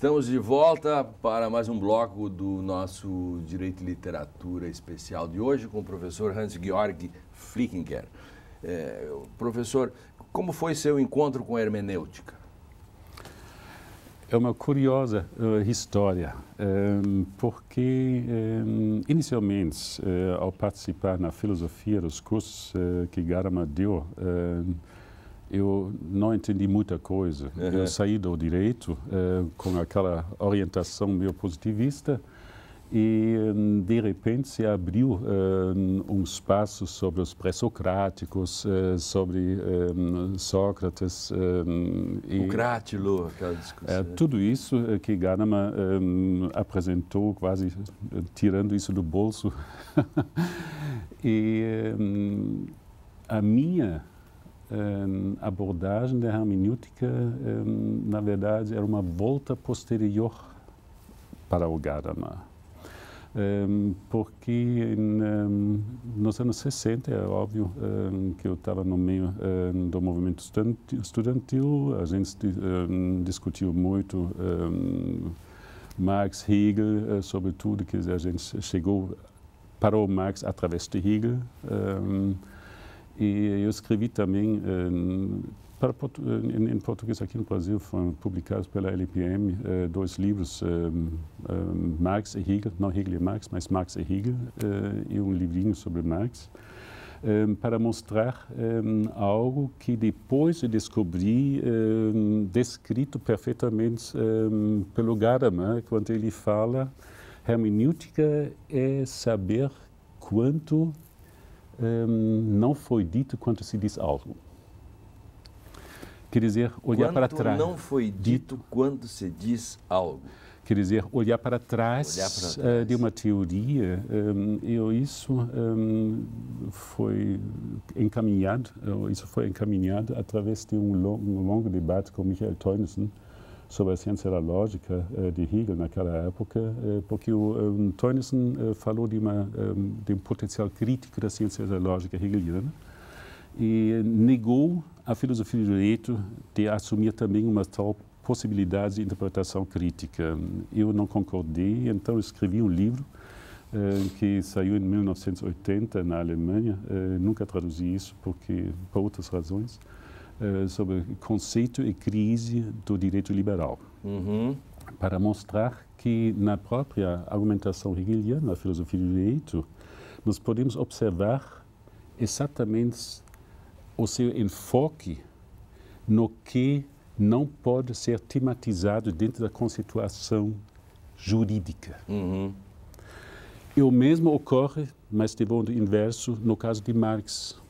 Estamos de volta para mais um bloco do nosso Direito e Literatura especial de hoje com o professor Hans-Georg Flickinger. É, professor, como foi seu encontro com a hermenêutica? É uma curiosa uh, história, um, porque um, inicialmente, uh, ao participar na filosofia dos cursos uh, que Gadamer deu, eu não entendi muita coisa. Uhum. Eu saí do direito uh, com aquela orientação meio positivista e de repente se abriu um, um espaço sobre os pré-socráticos, uh, sobre Sócrates. o Crátilo, aquela discussão. É, tudo isso que Gadamer apresentou, quase tirando isso do bolso. e a minha abordagem da hermenêutica, na verdade, era uma volta posterior para o Gadamer. porque nos anos 60, é óbvio que eu estava no meio do movimento estudantil, a gente discutiu muito Marx, Hegel, eh, sobretudo, que a gente chegou para o Marx através de Hegel. E eu escrevi também eh, para, em, em, português aqui no Brasil, foram publicados pela LPM eh, dois livros, eh, Marx e Hegel, não Hegel e Marx, mas Marx e Hegel, e um livrinho sobre Marx, para mostrar algo que depois eu descobri descrito perfeitamente pelo Gadamer, quando ele fala hermenêutica é saber quanto um, não foi dito quando se diz algo. Quer dizer, olhar quanto para trás. não foi dito quando se diz algo. Quer dizer, olhar para trás, olhar para trás. Uh, de uma teoria, um, e isso um, foi encaminhado, isso foi encaminhado através de um longo, um longo debate com Michael Teunissen, sobre a ciência da lógica uh, de Hegel naquela época, uh, porque o um, uh, falou de, uma, um, de um potencial crítico da ciência da lógica hegeliana e negou a filosofia do direito de assumir também uma tal possibilidade de interpretação crítica. Eu não concordei, então escrevi um livro que saiu em 1980 na Alemanha. nunca traduzi isso porque por outras razões sobre conceito e crise do direito liberal, uhum. para mostrar que na própria argumentação hegeliana, na filosofia do direito, nós podemos observar exatamente o seu enfoque no que não pode ser tematizado dentro da conceituação jurídica. Uhum. E o mesmo ocorre, mas de modo inverso, no caso de Marx.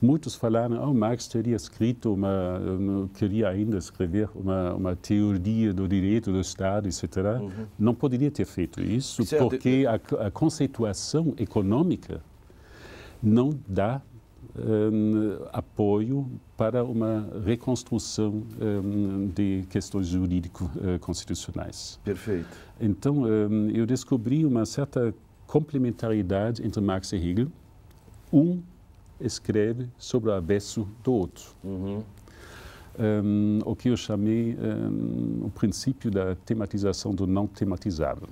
Muitos falaram, oh, Marx teria escrito uma, queria ainda escrever uma, uma teoria do direito do Estado, etc. Uhum. Não poderia ter feito isso certo. porque a, a conceituação econômica não dá um, apoio para uma reconstrução um, de questões jurídico-constitucionais. Perfeito. Então, um, eu descobri uma certa complementaridade entre Marx e Hegel. Um escreve sobre o avesso do outro. Uhum. Um, o que eu chamei um, o princípio da tematização do não tematizado.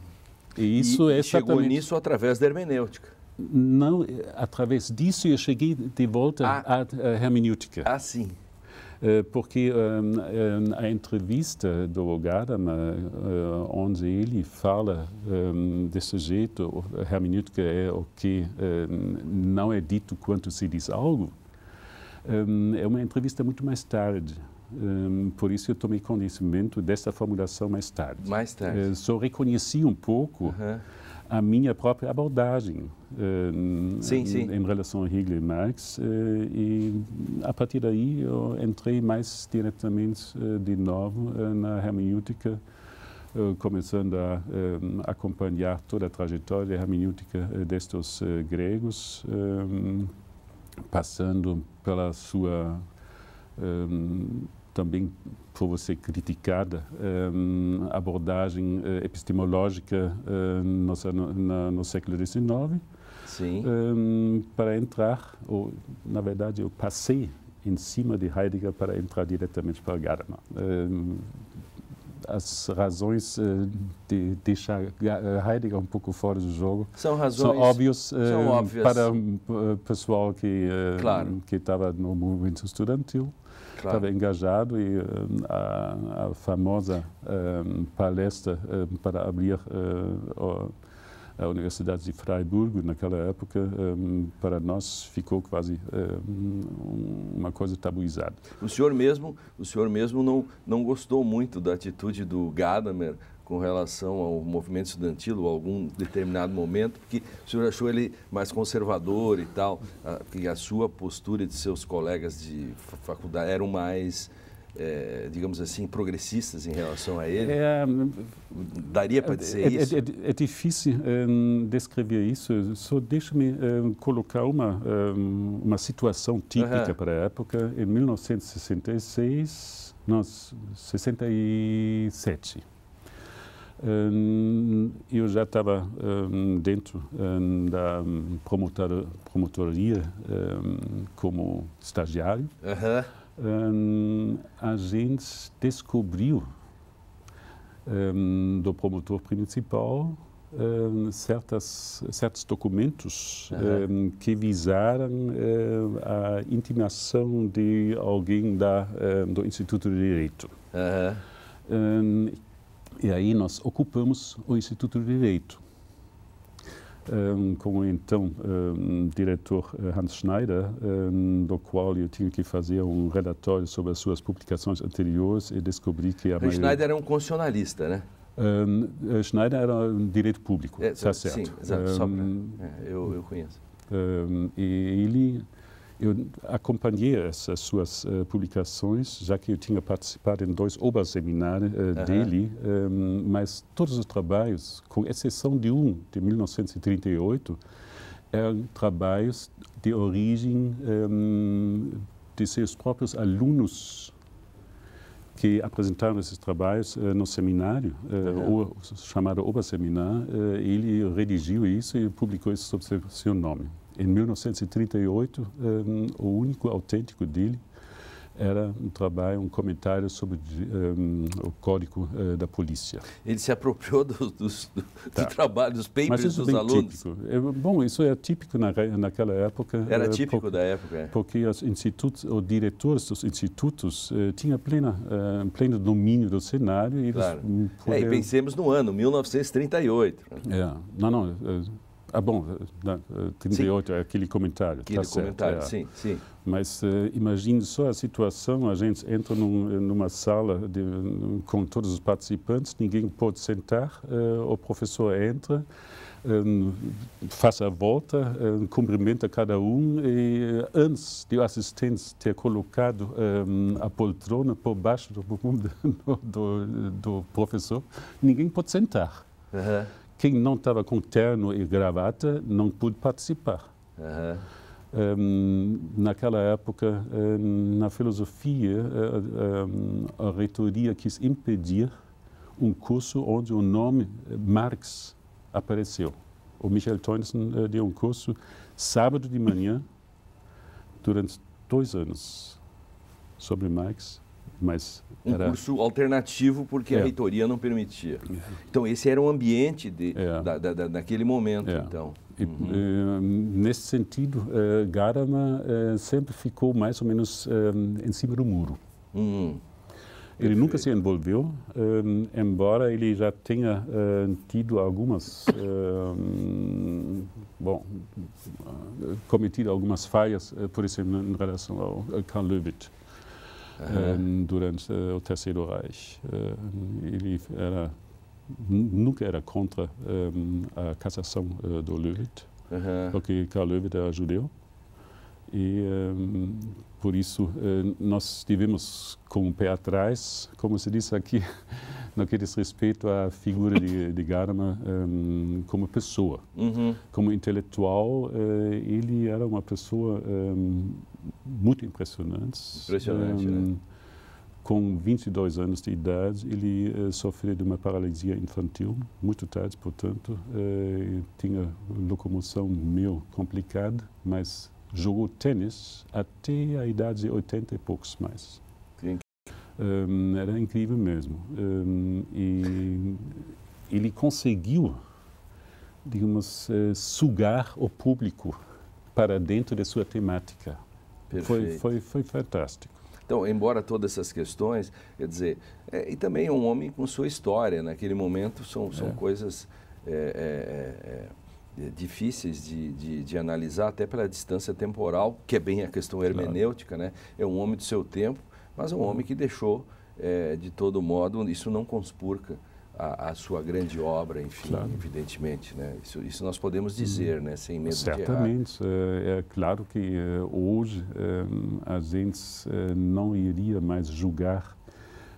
E isso e é exatamente... chegou nisso através da hermenêutica. Não, através disso eu cheguei de volta ah. à hermenêutica. Ah, sim. Eh, porque um, a entrevista do Gadamer, onde ele fala desse jeito, a hermenêutica é o que não é dito quando se diz algo, é uma entrevista muito mais tarde. por isso eu tomei conhecimento dessa formulação mais tarde. Mais tarde. Só reconheci um pouco a minha própria abordagem uh, sim, sim. em relação a Hegel e Marx. Uh, e a partir daí eu entrei mais diretamente uh, de novo na hermenêutica, começando a acompanhar toda a trajetória hermenêutica destes gregos, passando pela sua também por você criticada um, abordagem uh, epistemológica uh, no, século XIX. Sim. Um, para entrar, ou, na verdade, eu passei em cima de Heidegger para entrar diretamente para Gadamer. Um, as razões de deixar Heidegger um pouco fora do jogo são razões são óbvios são óbvias. para o pessoal que claro. que estava no movimento estudantil claro. estava engajado e a, a famosa palestra para abrir a Universidade de Freiburg, naquela época, um, para nós ficou quase um, uma coisa tabuizada. O senhor mesmo, o senhor mesmo não, não gostou muito da atitude do Gadamer com relação ao movimento estudantil ou algum determinado momento, porque o senhor achou ele mais conservador e tal, que a sua postura e de seus colegas de faculdade eram mais é, digamos assim, progressistas em relação a ele? É, Daria para dizer é, isso? É, é difícil um, descrever isso. Só deixa-me um, colocar uma, um, uma situação típica para a época. Em 1966, não, 67, eu já estava dentro da promotoria como estagiário. Uhum a gente descobriu do promotor principal certas, certos documentos uhum. que visaram uh, a intimação de alguém da, do Instituto de Direito. Uhum. E aí nós ocupamos o Instituto de Direito um, com o então um, diretor eh, Hans Schneider, um, do qual eu tinha que fazer um relatório sobre as suas publicações anteriores e descobri que a Hans maioria... Schneider era um constitucionalista, né? Um, Schneider era um direito público, é, está certo. Sim, exato, só pra, é, eu, eu conheço. e ele eu acompanhei essas suas uh, publicações, já que eu tinha participado em dois oberseminários uh, uhum. dele, um, mas todos os trabalhos, com exceção de um, de 1938, eram trabalhos de origem um, de seus próprios alunos que apresentaram esses trabalhos uh, no seminário, uhum. o chamado Oberseminar. ele redigiu isso e publicou isso sob seu, seu nome. Em 1938, um, o único autêntico dele era um trabalho, um comentário sobre um, o código uh, da polícia. Ele se apropriou do, do, do, tá. do trabalho, dos papers dos bem alunos. Típico. É, bom, isso é típico na, naquela época. Era uh, típico por, da época. É. Porque os institutos, os diretores dos institutos uh, tinham plena, pleno domínio do cenário. E, claro. é, e pensemos no ano, 1938. É, não, não ah, bom, 38 sim. é aquele comentário. Aquele tá comentário, certo, é. sim, sim. Mas uh, imagine só a situação, a gente entra num, numa sala de, com todos os participantes, ninguém pode sentar, uh, o professor entra, um, faz a volta, um, cumprimenta cada um e antes de o assistente ter colocado um, a poltrona por baixo do, do, do, do professor, ninguém pode sentar. Uhum. Quem não estava com terno e gravata não pôde participar. Uhum. Um, naquela época, um, na filosofia, um, a reitoria quis impedir um curso onde o nome Marx apareceu. O Michael Teunissen uh, deu um curso sábado de manhã, durante dois anos, sobre Marx mas um era... curso alternativo porque é. a reitoria não permitia. É. Então esse era o ambiente de, é. da, da, daquele momento, é. então. E, uhum. nesse sentido, uh, Gadamer uh, sempre ficou mais ou menos em cima do muro. Uhum. Ele Perfeito. nunca se envolveu, um, embora ele já tenha tido algumas, bom, cometido algumas falhas, por exemplo, em relação ao Karl Löwit uhum. durante o Terceiro Reich. ele era, nunca era contra a cassação do Löwit, uhum. porque Karl Löwit era judeu. E um, por isso uh, nós tivemos com o pé atrás, como se diz aqui, no que diz respeito à figura de, de Gadamer um, como pessoa. Uhum. Como intelectual, uh, ele era uma pessoa um, muito impressionante. Impressionante, né? Com 22 anos de idade, ele uh, sofreu de uma paralisia infantil, muito tarde, portanto. tinha locomoção meio complicada, mas jogou tênis até a idade de 80 e poucos mais. Um, era incrível mesmo. Um, e ele conseguiu, digamos, uh, sugar o público para dentro da sua temática. Foi, foi, foi fantástico. Então, embora todas essas questões, quer dizer, é, e também é um homem com sua história, naquele momento são, são é. coisas é, é, é, difíceis de, de, de, analisar, até pela distância temporal, que é bem a questão hermenêutica, claro. né? É um homem do seu tempo, mas um homem que deixou, de todo modo, isso não conspurca a, a, sua grande obra, enfim, claro. evidentemente, né? Isso, isso nós podemos uhum. dizer, né? Sem medo Certamente. de. É, é claro que é, hoje é, a gente não iria mais julgar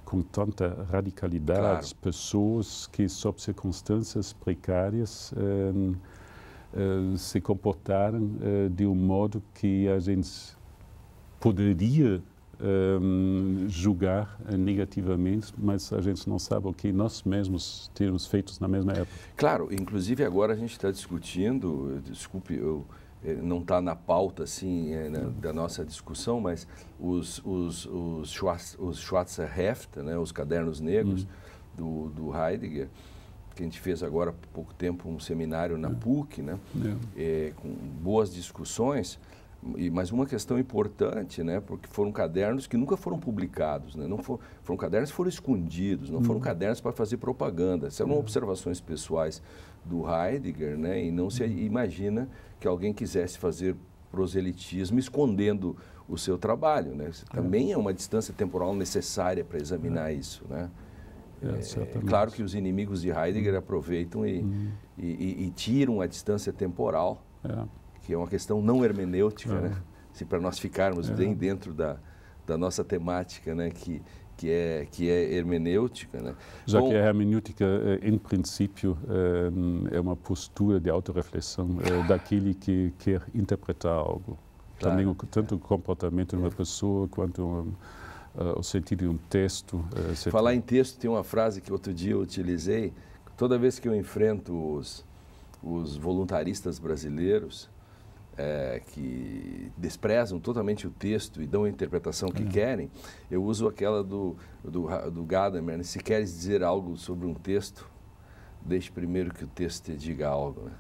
com tanta radicalidade claro. pessoas que, sob circunstâncias precárias, se comportaram de um modo que a gente poderia um, julgar negativamente, mas a gente não sabe o que nós mesmos temos feito na mesma época. Claro, inclusive agora a gente está discutindo, desculpe, eu, eh, não está na pauta assim é, na, da nossa discussão, mas os, os, os, Schwarz, os Schwarzer Heft, né, os cadernos negros hum. do, do Heidegger, que a gente fez agora há pouco tempo um seminário na é. PUC, né, é. com boas discussões, e, mas uma questão importante, né, porque foram cadernos que nunca foram publicados, né, não for, foram cadernos que foram escondidos, não foram uhum. cadernos para fazer propaganda. São uhum. observações pessoais do Heidegger, né, e não se uhum. imagina que alguém quisesse fazer proselitismo escondendo o seu trabalho, né? Também é uma distância temporal necessária para examinar isso, né? É, é, claro que os inimigos de Heidegger uhum. aproveitam e, uhum. e, e, e tiram a distância temporal. É que é uma questão não hermenêutica, é. né? Assim, para nós ficarmos é. bem dentro da, da nossa temática, né? Que, que é, que é hermenêutica. Né? Já Bom, que a hermenêutica, eh, em princípio, eh, é uma postura de autorreflexão eh, daquele que quer interpretar algo. Claro. Também, tanto o comportamento de uma pessoa quanto um, uh, o sentido de um texto. Uh, Falar em texto, tem uma frase que outro dia eu utilizei. Toda vez que eu enfrento os, os voluntaristas brasileiros, é, que desprezam totalmente o texto e dão a interpretação que querem, eu uso aquela do, do, do Gadamer, né? se queres dizer algo sobre um texto, deixe primeiro que o texto te diga algo. Né?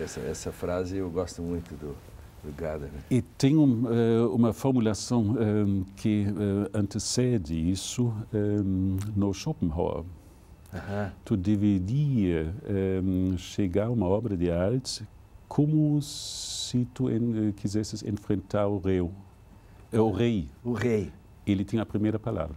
Essa, essa frase eu gosto muito do, do Gadamer. E tem um, uh, uma formulação um, que uh, antecede isso um, no Schopenhauer. Tu deveria chegar a uma obra de arte como se tu en, quisesses enfrentar o rei. É o rei. O rei. Ele tinha a primeira palavra.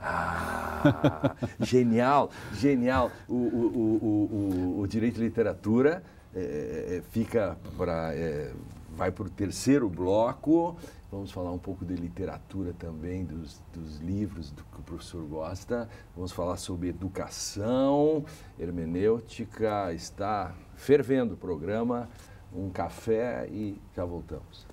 Ah, genial, genial. O, o, o, o, direito de literatura é fica para. É, vai para o terceiro bloco. Vamos falar um pouco de literatura também, dos, dos livros do que o professor gosta. Vamos falar sobre educação, hermenêutica. Está fervendo o programa. Um café e já voltamos.